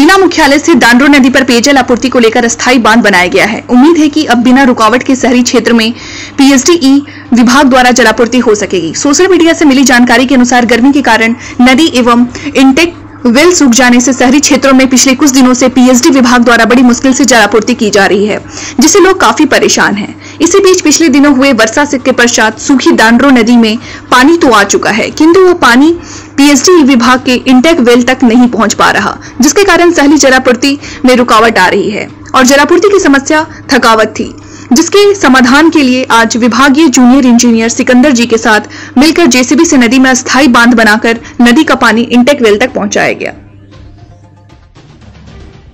जिला मुख्यालय से डांडो नदी पर पेयजल आपूर्ति को लेकर अस्थायी बाँध बनाया गया है। उम्मीद है कि अब बिना रुकावट के शहरी क्षेत्र में पीएचडीई विभाग द्वारा जलापूर्ति हो सकेगी। सोशल मीडिया से मिली जानकारी के अनुसार गर्मी के कारण नदी एवं इंटेक वेल सूख जाने से शहरी क्षेत्रों में पिछले कुछ दिनों से पीएचडी विभाग द्वारा बड़ी मुश्किल से जलापूर्ति की जा रही है, जिससे लोग काफ़ी परेशान हैं। इसी बीच पिछले दिनों हुए वर्षा के पश्चात सूखी दांड्रो नदी में पानी तो आ चुका है, किंतु वो पानी पीएचडी विभाग के इंटेक वेल तक नहीं पहुँच पा रहा, जिसके कारण सहली जलापूर्ति में रुकावट आ रही है और जलापूर्ति की समस्या थकावट थी, जिसके समाधान के लिए आज विभागीय जूनियर इंजीनियर सिकंदर जी के साथ मिलकर जेसीबी से नदी में अस्थायी बाँध बनाकर नदी का पानी इंटेक वेल तक पहुँचाया गया।